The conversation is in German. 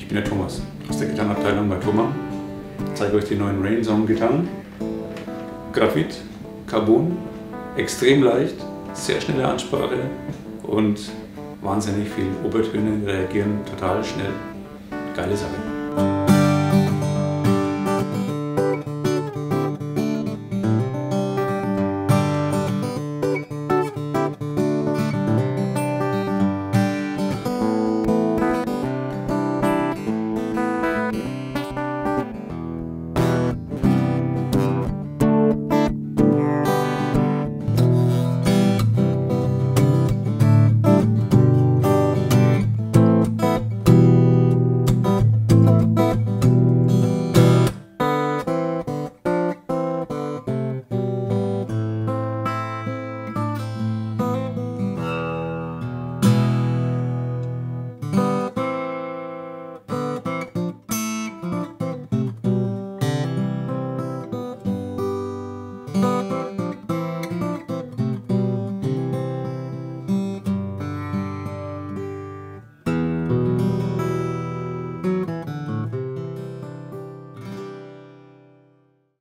Ich bin der Thomas aus der Gitarrenabteilung bei Thomas. Ich zeige euch die neuen Rain Song Gitarren. Graphit, Carbon, extrem leicht, sehr schnelle Ansprache und wahnsinnig viel Obertöne reagieren total schnell. Geile Sache.